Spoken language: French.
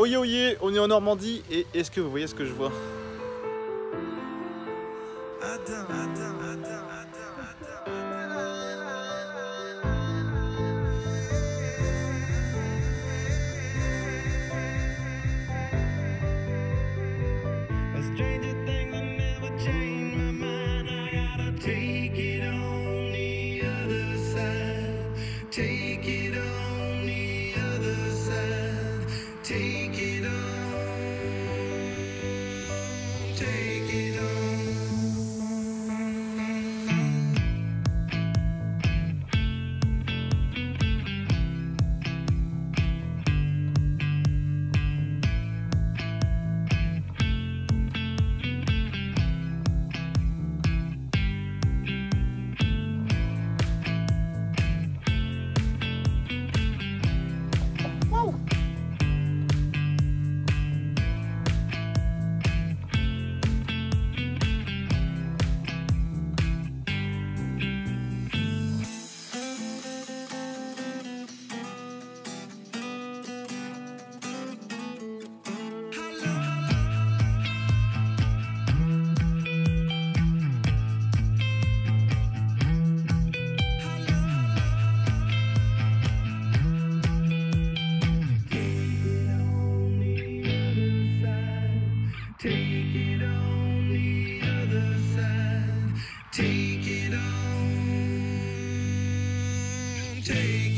Oyez, oyez, on est en Normandie et est-ce que vous voyez ce que je vois? Take it on the other side. Take it on. Take